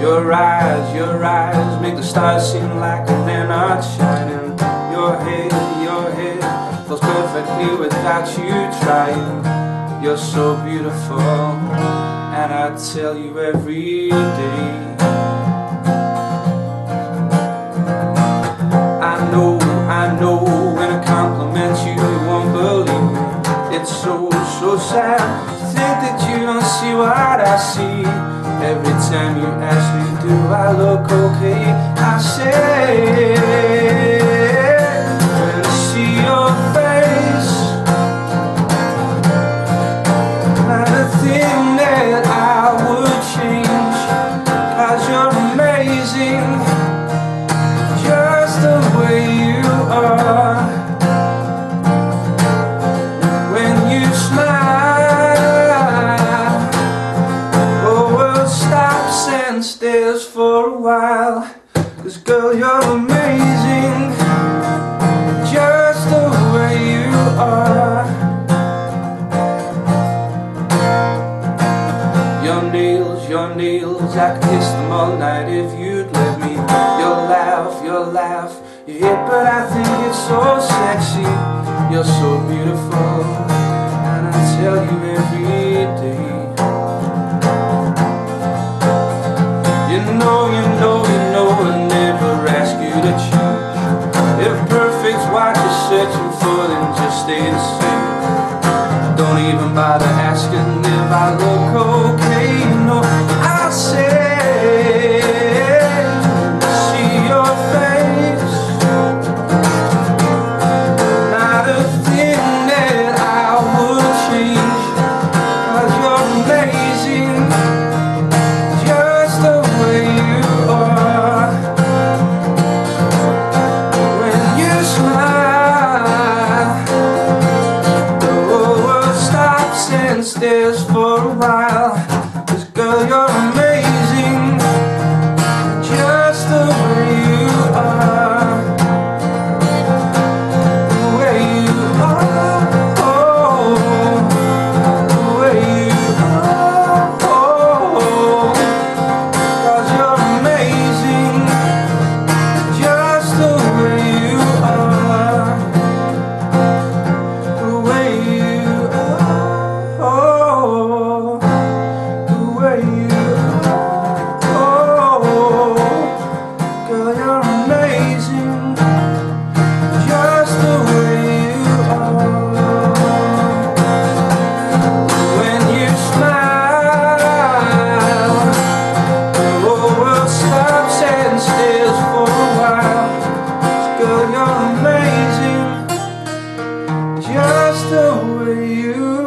Your eyes, your eyes make the stars seem like they're not shining. Your head, your head flows perfectly without you trying. You're so beautiful, and I tell you every day. I know, I know, when I compliment you, you won't believe me. It's so, so sad to think that you don't see what I see. Every time you ask me, do I look okay? I say girl you're amazing. Just the way you are. Your nails, your nails I could kiss them all night if you'd let me. Your laugh, your laugh You hit but I think it's so sexy. You're so beautiful And I tell you every day Even asking stairs for a while over you